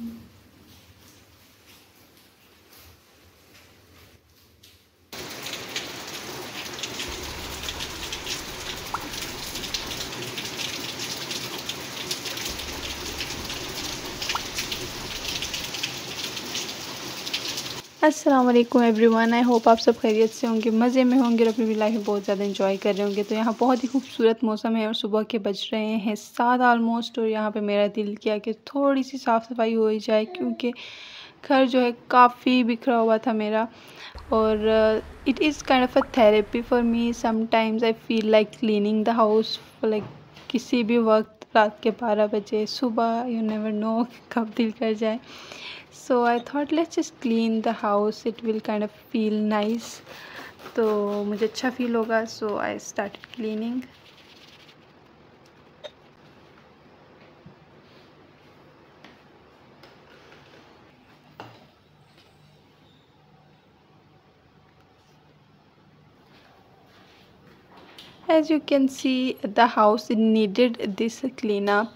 Mm-hmm. अस्सलाम every one I hope आप सब खैरियत से होंगे, मज़े में होंगे और अपनी लाइफ बहुत ज़्यादा इंजॉय कर रहे होंगे। तो यहाँ बहुत ही खूबसूरत मौसम है और सुबह के बज रहे हैं सात आलमोस्ट और यहाँ पे मेरा दिल किया कि थोड़ी सी साफ़ सफ़ाई हो ही जाए क्योंकि घर जो है काफ़ी बिखरा हुआ था मेरा। और it is kind of a therapy for me sometimes I feel like cleaning the house like किसी भी वक्त रात के बारह बजे, सुबह यू नेवर नो कब दिल कर जाए। So I thought let's just clean the house it will kind of feel nice तो मुझे अच्छा फील होगा so I started cleaning as you can see the house needed this clean up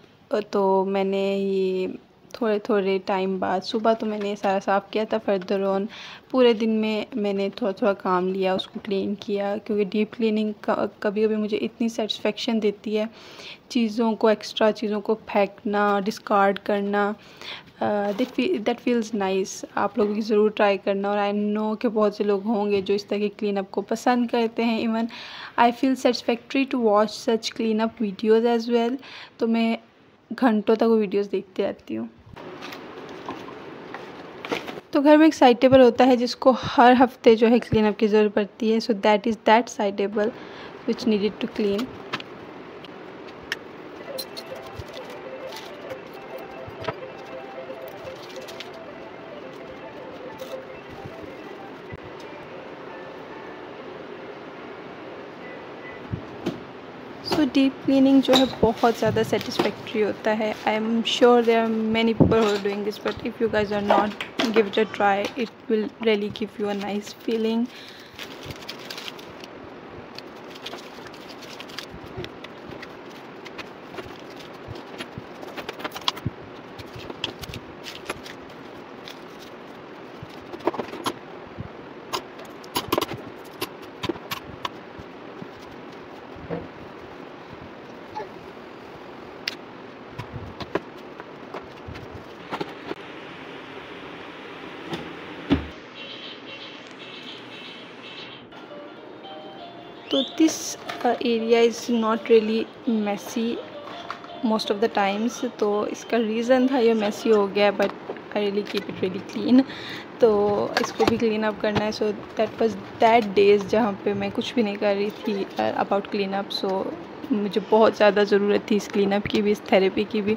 तो मैंने ये थोड़े थोड़े टाइम बाद। सुबह तो मैंने सारा साफ़ किया था फर्दर ऑन पूरे दिन में मैंने थोड़ा थोड़ा काम लिया, उसको क्लीन किया, क्योंकि डीप क्लीनिंग कभी कभी मुझे इतनी सेटिस्फेक्शन देती है। चीज़ों को एक्स्ट्रा चीज़ों को फेंकना डिस्कार्ड करना दैट फील्स नाइस आप लोगों की ज़रूर ट्राई करना और आई नो कि बहुत से लोग होंगे जो इस तरह के क्लीन अप को पसंद करते हैं। Even I feel satisfactory to watch such clean up videos as well तो मैं घंटों तक वो वीडियोज़ देखती रहती हूँ। तो घर में एक साइड टेबल होता है, जिसको हर हफ़्ते जो है क्लीन अप की ज़रूरत पड़ती है। So that is that side table which needed to clean so deep cleaning जो है बहुत ज़्यादा सेटिस्फैक्ट्री होता है। I am sure there are many people who doing this but if you guys are not give it a try it will really give you a nice feeling तो this area is not really messy most of the time तो इसका reason था, ये messy हो गया but I really keep it really clean तो इसको भी क्लीन अप करना है. So that was that days जहाँ पे मैं कुछ भी नहीं कर रही थी अबाउट क्लीन अप सो मुझे बहुत ज़्यादा ज़रूरत थी इस क्लीन अप की भी, इस थेरेपी की भी.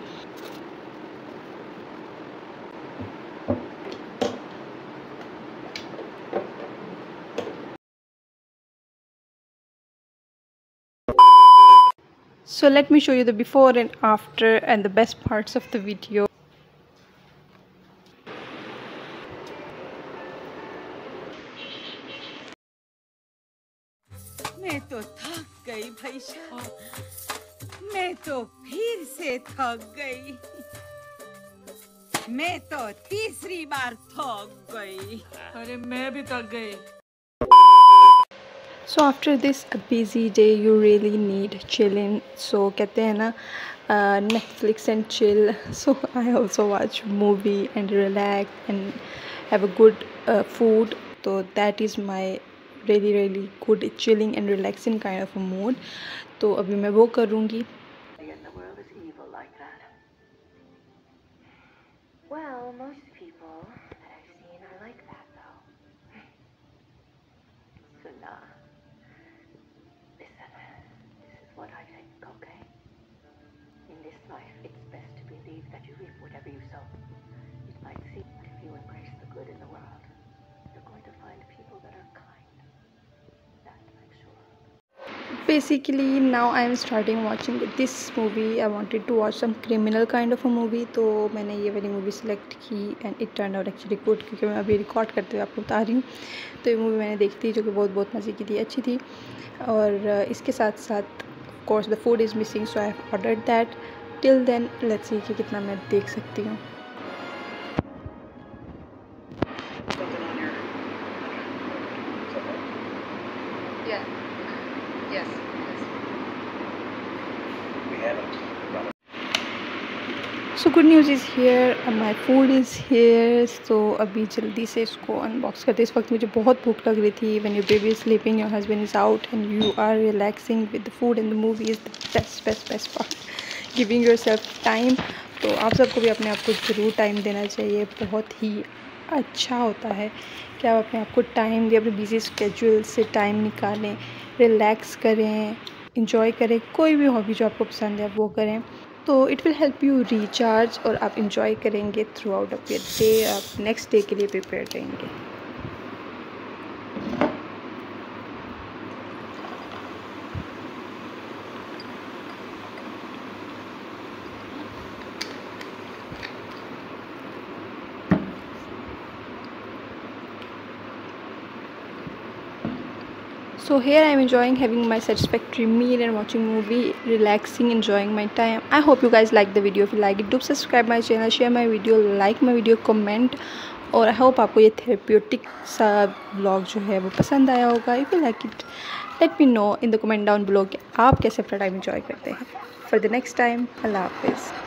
So let me show you the before and after and the best parts of the video मैं तो थक गई भाई साहब मैं तो फिर से थक गई मैं तो तीसरी बार थक गई अरे मैं भी थक गई so after this a busy day you really need chilling so कहते हैं ना uh, Netflix and chill so I also watch movie and relax and have a good uh, food so that is my really really good chilling and relaxing kind of a mood तो अभी मैं वो करूँगी Well, most people that I've seen are like that, though. So, nah. Listen, this is what I think, okay? In this life, it's best to believe that you reap whatever you sow. It might seem that if you embrace the good in the world, you're going to find people that are kind. That I'm sure. basically now I am starting watching this movie I wanted to watch some criminal kind of a movie तो मैंने ये वाली movie select की and it turn out actually good क्योंकि मैं अभी record करते हुए आपको बता रही हूँ तो ये मूवी मैंने देखी थी जो कि बहुत बहुत मज़े की थी अच्छी थी और इसके साथ साथ course the food is missing so I have order that till then let's see कि कितना मैं देख सकती हूँ। So good news is here my food is here so अभी जल्दी से इसको अनबॉक्स करते इस वक्त मुझे बहुत भूख लग रही थी। When your baby is sleeping your husband is out and you are relaxing with food and the movie is the best best best part giving yourself time तो आप सबको भी अपने आप को ज़रूर टाइम देना चाहिए। बहुत ही अच्छा होता है कि आप अपने आप को टाइम दें, अपने बिज़ी स्केजूल से टाइम निकालें रिलैक्स करें इंजॉय करें, कोई भी हॉबी जो आपको पसंद है वो करें। तो it will help you recharge और आप इंजॉय करेंगे थ्रू आउट योर डे आप नेक्स्ट डे के लिए प्रिपेयर रहेंगे। So here i am enjoying having my satisfactory meal and watching movie relaxing enjoying my time i hope you guys like the video if you like it do subscribe my channel share my video like my video comment और I hope आपको ये therapeutic सा blog जो है वो पसंद आया होगा if you like it let me know in the comment down below कि आप कैसे अपना टाइम इन्जॉय करते हैं फॉर द नेक्स्ट टाइम अल्लाह हाफिज़